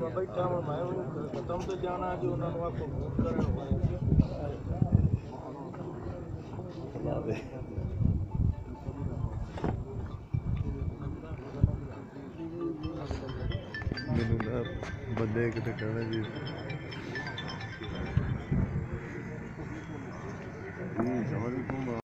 ਬੰਦ ਬੈਠਾ ਹਾਂ ਮੈਂ ਉਹਨੂੰ ਖਤਮ ਤੇ ਜਾਣਾ ਕਿ ਉਹਨਾਂ ਨੂੰ ਆਪਕੋ ਫੋਨ ਕਰਿਆ ਹੋਇਆ ਹੈ ਮੈਨੂੰ ਨਾ ਬੰਦੇ ਕਿਤੇ ਕਹਿਣਾ ਜੀ